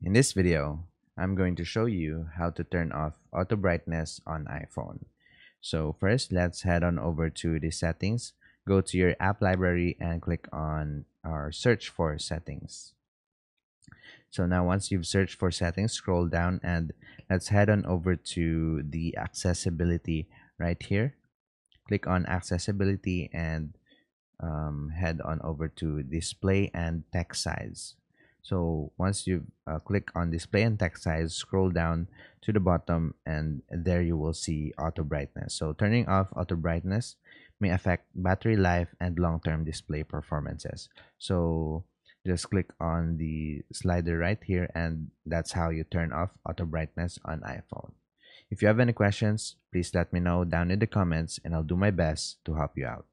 In this video, I'm going to show you how to turn off auto brightness on iPhone. So first, let's head on over to the settings, go to your app library and click on our search for settings. So now once you've searched for settings, scroll down and let's head on over to the accessibility right here. Click on accessibility and um, head on over to display and text size. So once you uh, click on display and text size, scroll down to the bottom and there you will see auto brightness. So turning off auto brightness may affect battery life and long-term display performances. So just click on the slider right here and that's how you turn off auto brightness on iPhone. If you have any questions, please let me know down in the comments and I'll do my best to help you out.